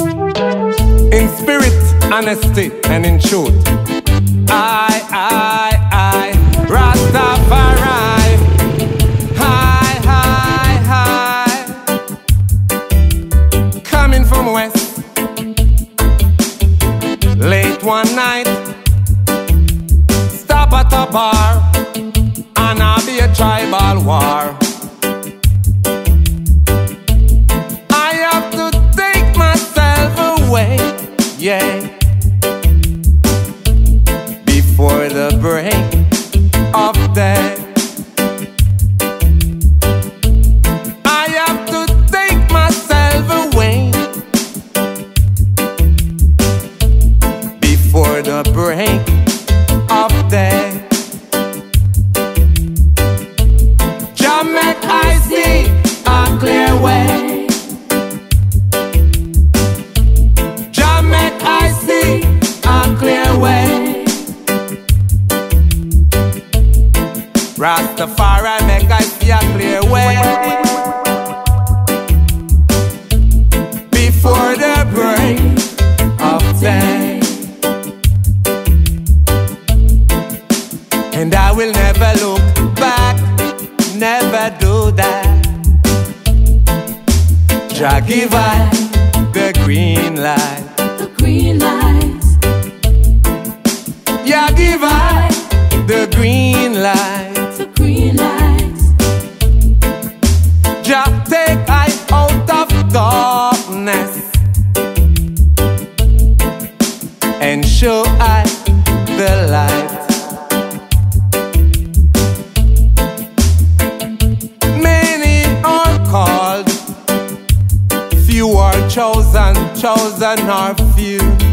In spirit, honesty, and in truth. I, I, I, Rastafari. Hi, hi, hi. Coming from west. Late one night. Stop at a bar. And I'll be a tribal war. Rastafari make I see a clear way. Before the break of day. And I will never look back, never do that. Jah give I the green light. The green lights. Jah take I out of darkness and show I the light. Many are called, few are chosen, chosen are few.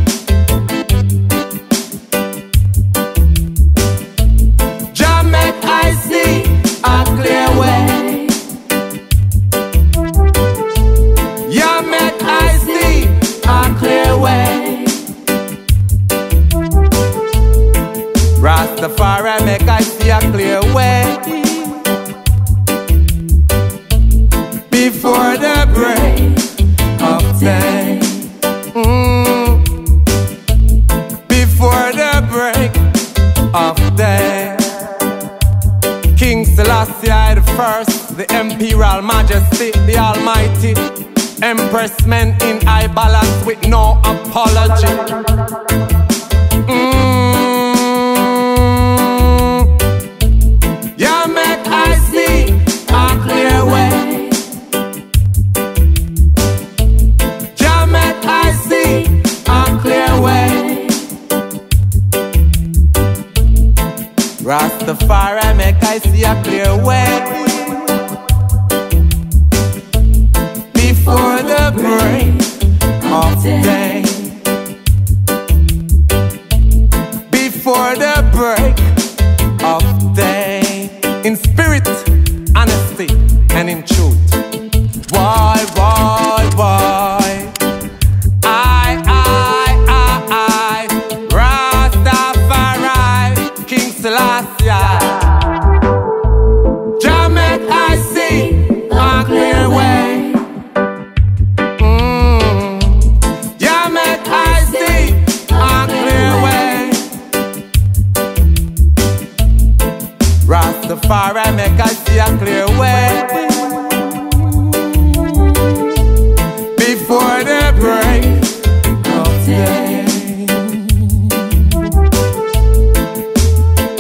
Imperial majesty, the almighty. Empress men in high balance with no apology. Mm. Make I see a clear way. Yeah, make I see a clear way. Rastafari make I see a clear way Before the break of day Before the break of day In spirit, honesty, and in truth Rastafari make I see a clear way. Before the break of day.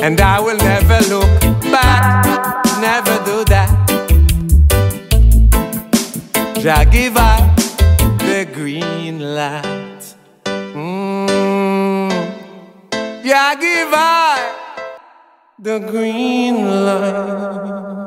And I will never look back, never do that. Jah give I the green light. Mm. Yeah, give I the green light.